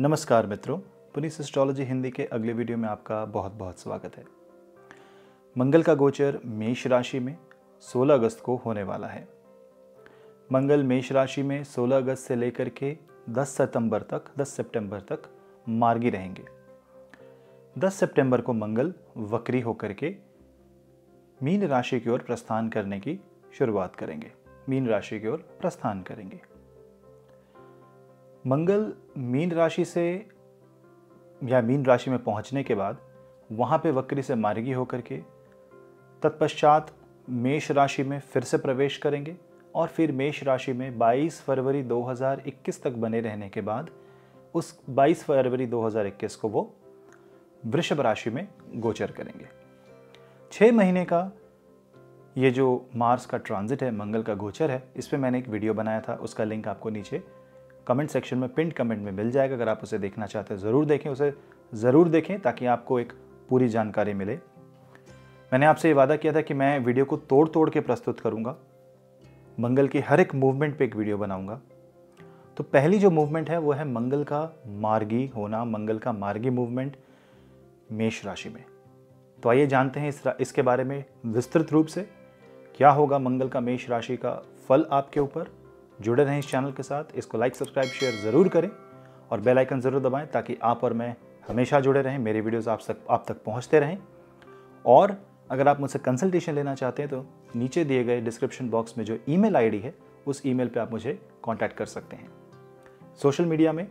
नमस्कार मित्रों, पुनिस एस्ट्रोलॉजी हिंदी के अगले वीडियो में आपका बहुत बहुत स्वागत है। मंगल का गोचर मेष राशि में 16 अगस्त को होने वाला है। मंगल मेष राशि में 16 अगस्त से लेकर के 10 सितंबर तक 10 सितंबर तक मार्गी रहेंगे। 10 सितंबर को मंगल वक्री होकर के मीन राशि की ओर प्रस्थान करने की शुरुआत करेंगे। मीन राशि की ओर प्रस्थान करेंगे। मंगल मीन राशि से या मीन राशि में पहुँचने के बाद वहाँ पे वक्री से मार्गी होकर के तत्पश्चात मेष राशि में फिर से प्रवेश करेंगे और फिर मेष राशि में 22 फरवरी 2021 तक बने रहने के बाद उस 22 फरवरी 2021 को वो वृषभ राशि में गोचर करेंगे। छः महीने का ये जो मार्स का ट्रांजिट है, मंगल का गोचर है, इस पर मैंने एक वीडियो बनाया था, उसका लिंक आपको नीचे कमेंट सेक्शन में पिंड कमेंट में मिल जाएगा। अगर आप उसे देखना चाहते हैं, ज़रूर देखें, उसे ज़रूर देखें ताकि आपको एक पूरी जानकारी मिले। मैंने आपसे ये वादा किया था कि मैं वीडियो को तोड़ तोड़ के प्रस्तुत करूँगा। मंगल की हर एक मूवमेंट पे एक वीडियो बनाऊँगा। तो पहली जो मूवमेंट है, वो है मंगल का मार्गी होना, मंगल का मार्गी मूवमेंट मेष राशि में। तो आइए जानते हैं इस इसके बारे में विस्तृत रूप से। क्या होगा मंगल का मेष राशि का फल आपके ऊपर? जुड़े रहें इस चैनल के साथ। इसको लाइक सब्सक्राइब शेयर ज़रूर करें और बेल आइकन ज़रूर दबाएँ ताकि आप और मैं हमेशा जुड़े रहें। मेरे वीडियोस आप तक आप तक पहुँचते रहें। और अगर आप मुझसे कंसल्टेशन लेना चाहते हैं तो नीचे दिए गए डिस्क्रिप्शन बॉक्स में जो ईमेल आईडी है, उस ईमेल पे आप मुझे कांटेक्ट कर सकते हैं। सोशल मीडिया में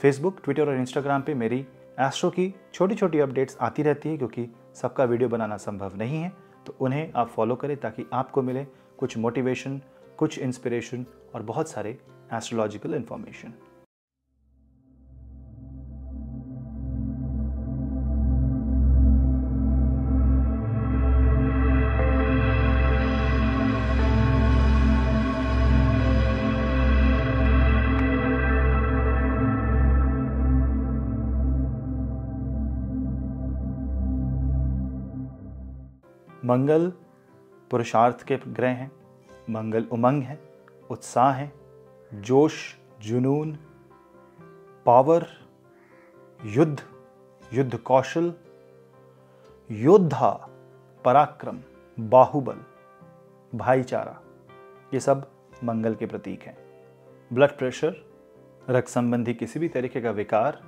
फेसबुक ट्विटर और इंस्टाग्राम पे मेरी एस्ट्रो की छोटी छोटी अपडेट्स आती रहती है क्योंकि सबका वीडियो बनाना संभव नहीं है। तो उन्हें आप फॉलो करें ताकि आपको मिले कुछ मोटिवेशन कुछ इंस्पिरेशन और बहुत सारे एस्ट्रोलॉजिकल इन्फॉर्मेशन मंगल पुरुषार्थ के ग्रह हैं मंगल उमंग है उत्साह है, जोश, जुनून, पावर, युद्ध युद्ध कौशल, योद्धा, पराक्रम, बाहुबल, भाईचारा, ये सब मंगल के प्रतीक हैं। ब्लड प्रेशर, रक्त संबंधी किसी भी तरीके का विकार,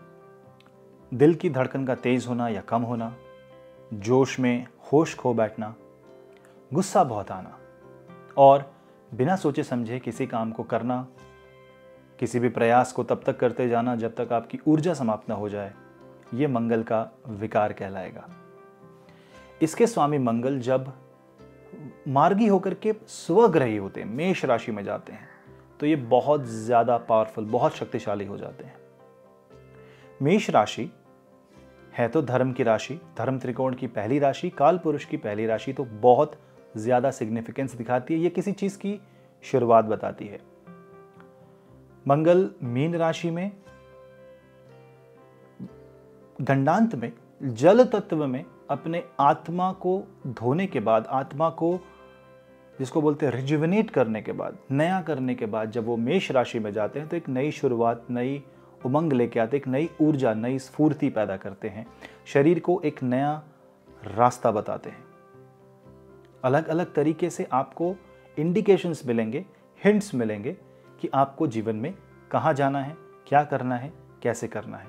दिल की धड़कन का तेज होना या कम होना, जोश में होश खो बैठना, गुस्सा बहुत आना, और बिना सोचे समझे किसी काम को करना, किसी भी प्रयास को तब तक करते जाना जब तक आपकी ऊर्जा समाप्त न हो जाए, ये मंगल का विकार कहलाएगा। इसके स्वामी मंगल जब मार्गी होकर के स्वग्रही होते हैं, मेष राशि में जाते हैं तो ये बहुत ज़्यादा पावरफुल बहुत शक्तिशाली हो जाते हैं। मेष राशि है तो धर्म की राशि, धर्म त्रिकोण की पहली राशि, काल पुरुष की पहली राशि तो बहुत ज़्यादा सिग्निफिकेंस दिखाती है, ये किसी चीज़ की शुरुआत बताती है। मंगल मीन राशि में, गंडांत में, जल तत्व में अपने आत्मा को धोने के बाद, आत्मा को जिसको बोलते हैं रिजुवनेट करने के बाद, नया करने के बाद जब वो मेष राशि में जाते हैं तो एक नई शुरुआत, नई उमंग लेके आते एक नई ऊर्जा, नई स्फूर्ति पैदा करते हैं। शरीर को एक नया रास्ता बताते हैं। अलग अलग तरीके से आपको इंडिकेशंस मिलेंगे हिंट्स मिलेंगे कि आपको जीवन में कहाँ जाना है, क्या करना है, कैसे करना है।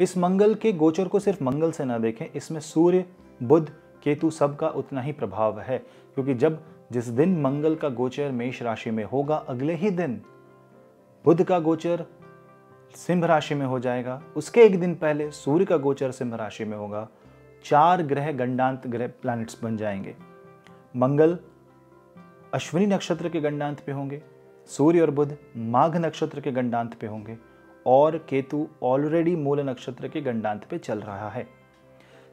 इस मंगल के गोचर को सिर्फ़ मंगल से ना देखें, इसमें सूर्य, बुध, केतु सब का उतना ही प्रभाव है, क्योंकि जब जिस दिन मंगल का गोचर मेष राशि में होगा, अगले ही दिन बुध का गोचर सिंह राशि में हो जाएगा, उसके एक दिन पहले सूर्य का गोचर सिंह राशि में होगा चार ग्रह गंडांत ग्रह प्लैनेट्स बन जाएँगे। मंगल अश्विनी नक्षत्र के गंडांत पे होंगे सूर्य और बुध माघ नक्षत्र के गंडांत पे होंगे और केतु ऑलरेडी मूल नक्षत्र के गंडांत पे चल रहा है।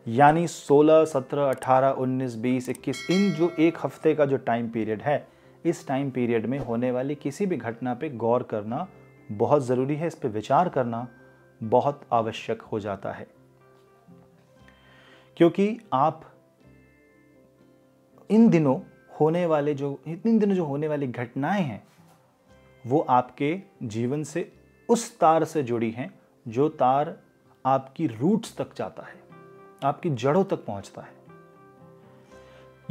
यानी 16, 17, 18, 19, 20, 21 इन जो एक हफ़्ते का जो टाइम पीरियड है इस टाइम पीरियड में होने वाली किसी भी घटना पे गौर करना बहुत ज़रूरी है इस पे विचार करना बहुत आवश्यक हो जाता है। क्योंकि आप इन दिनों होने वाले जो इन दिनों जो होने वाली घटनाएँ हैं, वो आपके जीवन से उस तार से जुड़ी हैं, जो तार आपकी रूट्स तक जाता है, आपकी जड़ों तक पहुँचता है।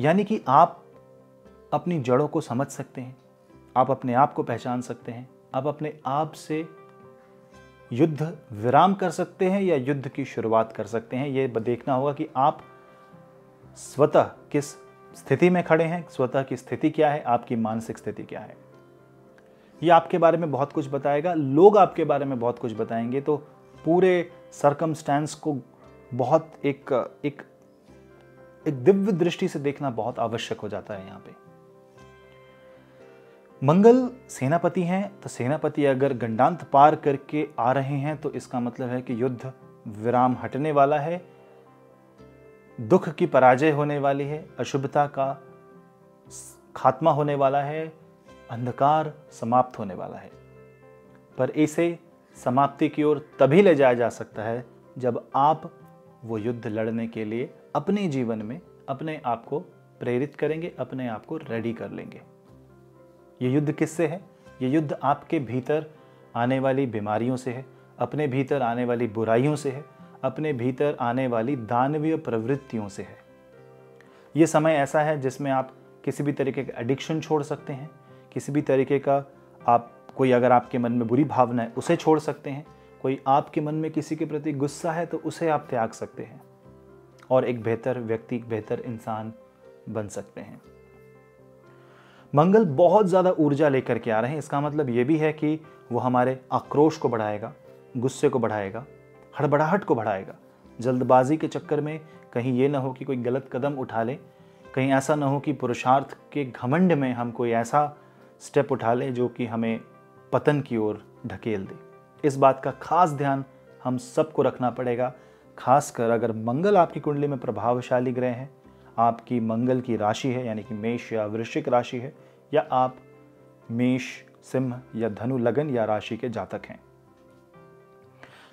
यानी कि आप अपनी जड़ों को समझ सकते हैं, आप अपने आप को पहचान सकते हैं, आप अपने आप से युद्ध विराम कर सकते हैं या युद्ध की शुरुआत कर सकते हैं। ये देखना होगा कि आप स्वतः किस स्थिति में खड़े हैं, स्वतः की स्थिति क्या है, आपकी मानसिक स्थिति क्या है। ये आपके बारे में बहुत कुछ बताएगा, लोग आपके बारे में बहुत कुछ बताएँगे तो पूरे सरकमस्टेंस को बहुत एक एक एक दिव्य दृष्टि से देखना बहुत आवश्यक हो जाता है यहाँ पे। मंगल सेनापति हैं तो सेनापति अगर गंडांत पार करके आ रहे हैं तो इसका मतलब है कि युद्ध विराम हटने वाला है, दुख की पराजय होने वाली है, अशुभता का खात्मा होने वाला है, अंधकार समाप्त होने वाला है। पर इसे समाप्ति की ओर तभी ले जाया जा सकता है, जब आप वो युद्ध लड़ने के लिए अपने जीवन में अपने आप को प्रेरित करेंगे, अपने आप को रेडी कर लेंगे। ये युद्ध किससे है? ये युद्ध आपके भीतर आने वाली बीमारियों से है, अपने भीतर आने वाली बुराइयों से है, अपने भीतर आने वाली दानवीय प्रवृत्तियों से है। ये समय ऐसा है जिसमें आप किसी भी तरीके का एडिक्शन छोड़ सकते हैं, किसी भी तरीके का आप, कोई अगर आपके मन में बुरी भावना है, उसे छोड़ सकते हैं, कोई आपके मन में किसी के प्रति गुस्सा है तो उसे आप त्याग सकते हैं और एक बेहतर व्यक्ति बेहतर इंसान बन सकते हैं। मंगल बहुत ज़्यादा ऊर्जा लेकर के आ रहे हैं। इसका मतलब ये भी है कि वो हमारे आक्रोश को बढ़ाएगा, गुस्से को बढ़ाएगा, हड़बड़ाहट को बढ़ाएगा। जल्दबाजी के चक्कर में कहीं ये ना हो कि कोई गलत कदम उठा ले, कहीं ऐसा ना हो कि पुरुषार्थ के घमंड में हम कोई ऐसा स्टेप उठा लें जो कि हमें पतन की ओर ढकेल दे। इस बात का खास ध्यान हम सबको रखना पड़ेगा, खासकर अगर मंगल आपकी कुंडली में प्रभावशाली ग्रह हैं, आपकी मंगल की राशि है, यानी कि मेष या वृश्चिक राशि है या आप मेष, सिंह या धनु, लगन या राशि के जातक हैं।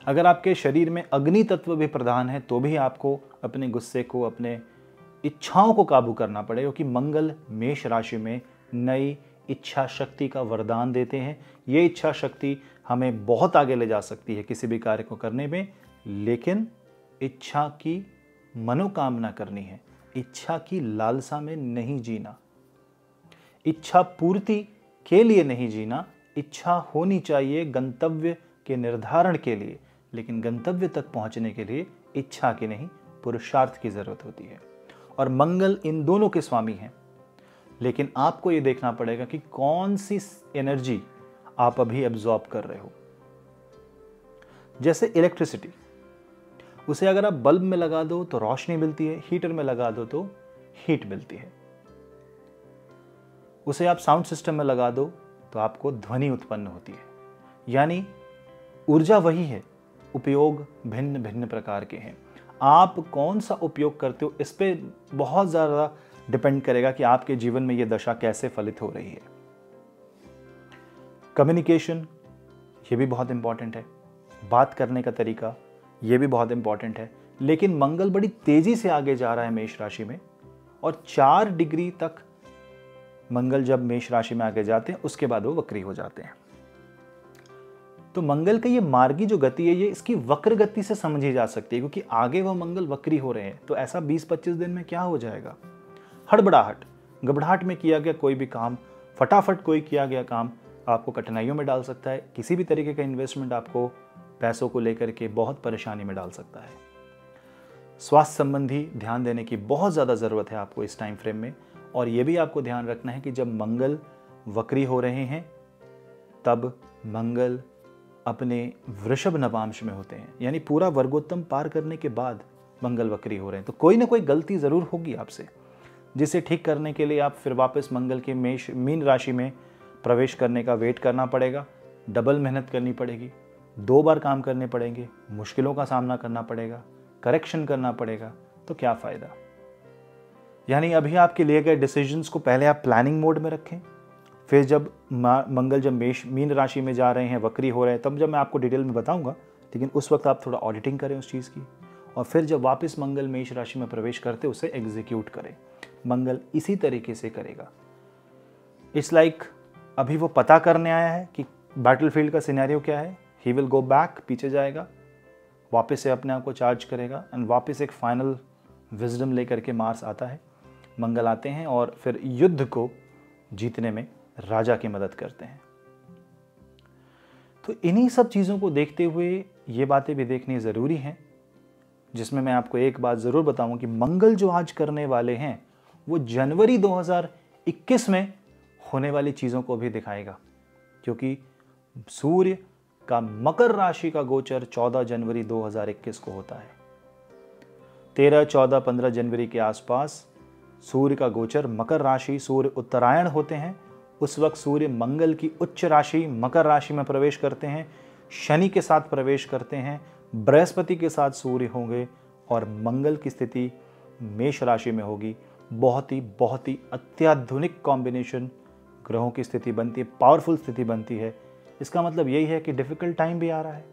अगर आपके शरीर में अग्नि तत्व भी प्रधान है तो भी आपको अपने गुस्से को, अपने इच्छाओं को काबू करना पड़ेगा, क्योंकि मंगल मेष राशि में नई इच्छा शक्ति का वरदान देते हैं। ये इच्छा शक्ति हमें बहुत आगे ले जा सकती है किसी भी कार्य को करने में, लेकिन इच्छा की मनोकामना करनी है। इच्छा की लालसा में नहीं जीना। इच्छा पूर्ति के लिए नहीं जीना, इच्छा होनी चाहिए गंतव्य के निर्धारण के लिए, लेकिन गंतव्य तक पहुँचने के लिए इच्छा की नहीं, पुरुषार्थ की ज़रूरत होती है। और मंगल इन दोनों के स्वामी हैं। लेकिन आपको यह देखना पड़ेगा कि कौन सी एनर्जी आप अभी एब्जॉर्ब कर रहे हो। जैसे इलेक्ट्रिसिटी उसे अगर आप बल्ब में लगा दो तो रोशनी मिलती है, हीटर में लगा दो तो हीट मिलती है। उसे आप साउंड सिस्टम में लगा दो तो आपको ध्वनि उत्पन्न होती है। यानी ऊर्जा वही है, उपयोग भिन्न भिन्न प्रकार के हैं। आप कौन सा उपयोग करते हो, इस पर बहुत ज़्यादा डिपेंड करेगा कि आपके जीवन में यह दशा कैसे फलित हो रही है। कम्युनिकेशन, ये भी बहुत इंपॉर्टेंट है। बात करने का तरीका, ये भी बहुत इंपॉर्टेंट है। लेकिन मंगल बड़ी तेज़ी से आगे जा रहा है मेष राशि में और चार डिग्री तक मंगल जब मेष राशि में आगे जाते हैं, उसके बाद वो वक्री हो जाते हैं। तो मंगल का ये मार्गी जो गति है, ये इसकी वक्र गति से समझी जा सकती है, क्योंकि आगे वह मंगल वक्री हो रहे हैं। तो ऐसा 20-25 दिन में क्या हो जाएगा? हड़बड़ाहट। घबराहट में किया गया कोई भी काम, फटाफट कोई किया गया काम, आपको कठिनाइयों में डाल सकता है। किसी भी तरीके का इन्वेस्टमेंट आपको पैसों को लेकर के बहुत परेशानी में डाल सकता है। स्वास्थ्य संबंधी ध्यान देने की बहुत ज़्यादा ज़रूरत है आपको इस टाइम फ्रेम में। और ये भी आपको ध्यान रखना है कि जब मंगल वक्री हो रहे हैं, तब मंगल अपने वृषभ नवांश में होते हैं। यानी पूरा वर्गोत्तम पार करने के बाद मंगल वक्री हो रहे हैं। तो कोई ना कोई गलती ज़रूर होगी आपसे, जिसे ठीक करने के लिए आप फिर वापस मंगल के मेष, मीन राशि में प्रवेश करने का वेट करना पड़ेगा। डबल मेहनत करनी पड़ेगी, दो बार काम करने पड़ेंगे, मुश्किलों का सामना करना पड़ेगा, करेक्शन करना पड़ेगा तो क्या फ़ायदा? यानी अभी आपके लिए गए डिसीजंस को पहले आप प्लानिंग मोड में रखें। फिर जब मंगल जब मेष मीन राशि में जा रहे हैं वक्री हो रहे हैं तब जब मैं आपको डिटेल में बताऊँगा लेकिन उस वक्त आप थोड़ा ऑडिटिंग करें उस चीज़ की। और फिर जब वापस मंगल मेष राशि में प्रवेश करते उसे एग्जीक्यूट करें। मंगल इसी तरीके से करेगा। इट्स लाइक like, अभी वो पता करने आया है कि बैटल फ़ील्ड का सिनेरियो क्या है। ही विल गो बैक पीछे जाएगा वापस से अपने आप को चार्ज करेगा एंड वापस एक फाइनल विजडम लेकर के मार्स आता है। मंगल आते हैं और फिर युद्ध को जीतने में राजा की मदद करते हैं। तो इन्हीं सब चीज़ों को देखते हुए ये बातें भी देखनी ज़रूरी हैं जिसमें मैं आपको एक बात ज़रूर बताऊँ कि मंगल जो आज करने वाले हैं वो जनवरी 2021 में होने वाली चीज़ों को भी दिखाएगा क्योंकि सूर्य का मकर राशि का गोचर 14 जनवरी 2021 को होता है। 13, 14, 15 जनवरी के आसपास सूर्य का गोचर मकर राशि, सूर्य उत्तरायण होते हैं। उस वक्त सूर्य मंगल की उच्च राशि, मकर राशि में प्रवेश करते हैं। शनि के साथ प्रवेश करते हैं। बृहस्पति के साथ सूर्य होंगे और मंगल की स्थिति मेष राशि में होगी। बहुत ही बहुत ही अत्याधुनिक कॉम्बिनेशन ग्रहों की स्थिति बनती है पावरफुल स्थिति बनती है। इसका मतलब यही है कि डिफ़िकल्ट टाइम भी आ रहा है।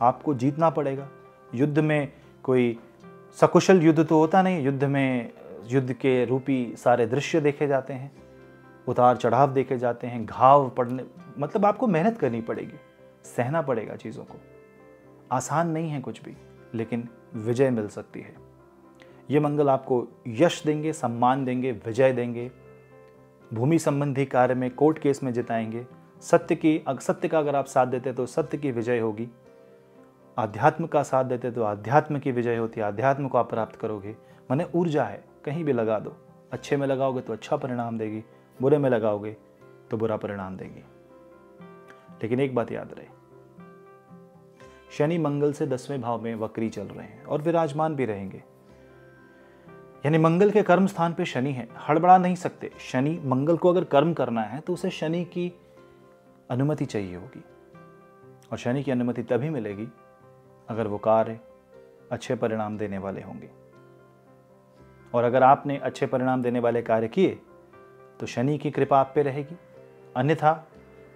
आपको जीतना पड़ेगा। युद्ध में कोई सकुशल युद्ध तो होता नहीं। युद्ध में युद्ध के रूपी सारे दृश्य देखे जाते हैं, उतार चढ़ाव देखे जाते हैं, घाव पड़ने मतलब आपको मेहनत करनी पड़ेगी, सहना पड़ेगा चीज़ों को। आसान नहीं है कुछ भी, लेकिन विजय मिल सकती है। ये मंगल आपको यश देंगे, सम्मान देंगे, विजय देंगे। भूमि संबंधी कार्य में, कोर्ट केस में जिताएँगे। सत्य की सत्य का अगर आप साथ देते तो सत्य की विजय होगी। आध्यात्म का साथ देते तो आध्यात्म की विजय होती है आध्यात्म को आप प्राप्त करोगे। मैंने ऊर्जा है। कहीं भी लगा दो। अच्छे में लगाओगे तो अच्छा परिणाम देगी, बुरे में लगाओगे तो बुरा परिणाम देगी। लेकिन एक बात याद रहे, शनि मंगल से दसवें भाव में वक्री चल रहे हैं और विराजमान भी रहेंगे। यानी मंगल के कर्म स्थान पे शनि है। हड़बड़ा नहीं सकते। शनि, मंगल को अगर कर्म करना है तो उसे शनि की अनुमति चाहिए होगी। और शनि की अनुमति तभी मिलेगी अगर वो कार्य अच्छे परिणाम देने वाले होंगे। और अगर आपने अच्छे परिणाम देने वाले कार्य किए तो शनि की कृपा आप पे रहेगी। अन्यथा,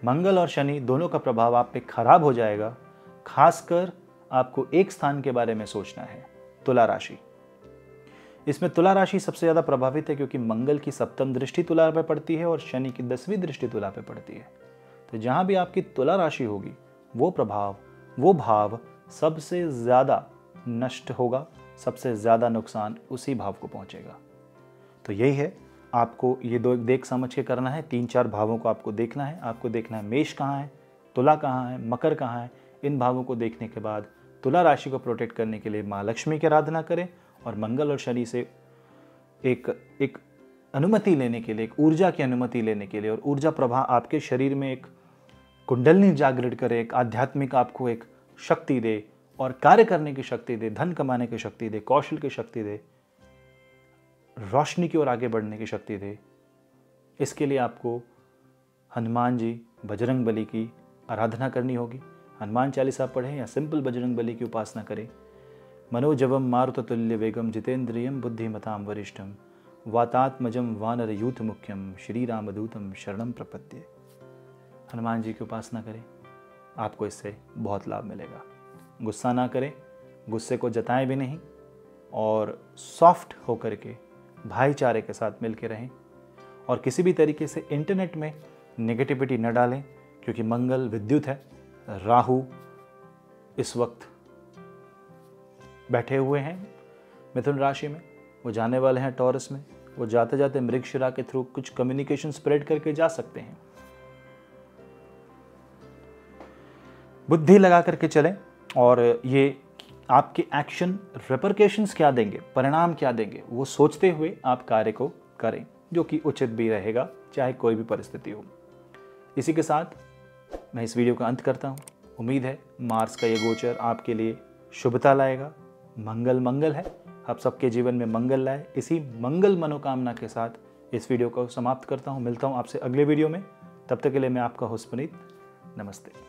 मंगल और शनि दोनों का प्रभाव आप पे खराब हो जाएगा, खासकर आपको एक स्थान के बारे में सोचना है, तुला राशि। इसमें तुला राशि सबसे ज़्यादा प्रभावित है क्योंकि मंगल की सप्तम दृष्टि तुला पर पड़ती है और शनि की दसवीं दृष्टि तुला पर पड़ती है। तो जहाँ भी आपकी तुला राशि होगी, वो प्रभाव, वो भाव सबसे ज़्यादा नष्ट होगा। सबसे ज़्यादा नुकसान उसी भाव को पहुंचेगा। तो यही है, आपको ये दो देख समझ के करना है, तीन चार भावों को आपको देखना है। आपको देखना है मेष कहाँ है, तुला कहाँ है, मकर कहाँ है। इन भावों को देखने के बाद तुला राशि को प्रोटेक्ट करने के लिए माँ लक्ष्मी की आराधना करें और मंगल और शनि से एक एक अनुमति लेने के लिए, एक ऊर्जा की अनुमति लेने के लिए और ऊर्जा प्रभा आपके शरीर में एक कुंडलनी जागृत करे, एक आध्यात्मिक आपको एक शक्ति दे और कार्य करने की शक्ति दे, धन कमाने की शक्ति दे, कौशल की शक्ति दे, रोशनी की ओर आगे बढ़ने की शक्ति दे, इसके लिए आपको हनुमान जी बजरंग बली की आराधना करनी होगी। हनुमान चालीसा पढ़ें या सिंपल बजरंग बली की उपासना करें। मनोजवम मारुततुल्य वेगम जितेंद्रियम बुद्धिमताम वरिष्ठम वातात्मजम वानर यूथ मुख्यम श्री रामदूतम शरणम प्रपत्य हनुमान जी की उपासना करें, आपको इससे बहुत लाभ मिलेगा। गुस्सा ना करें, गुस्से को जताएँ भी नहीं और सॉफ्ट होकर के, भाईचारे के साथ मिल के रहें और किसी भी तरीके से इंटरनेट में नेगेटिविटी न डालें क्योंकि मंगल विद्युत है। राहु इस वक्त बैठे हुए हैं मिथुन राशि में, वो जाने वाले हैं टॉरस में, वो जाते जाते मृग शिरा के थ्रू कुछ कम्युनिकेशन स्प्रेड करके जा सकते हैं। बुद्धि लगा करके चलें और ये आपके एक्शन रिपरकेशंस क्या देंगे, परिणाम क्या देंगे, वो सोचते हुए आप कार्य को करें, जो कि उचित भी रहेगा, चाहे कोई भी परिस्थिति हो। इसी के साथ मैं इस वीडियो का अंत करता हूँ। उम्मीद है मार्स का ये गोचर आपके लिए शुभता लाएगा। मंगल मंगल है। आप सबके जीवन में मंगल लाए। इसी मंगल मनोकामना के साथ इस वीडियो को समाप्त करता हूँ। मिलता हूँ आपसे अगले वीडियो में। तब तक के लिए मैं आपका हुस्पनीत नमस्ते।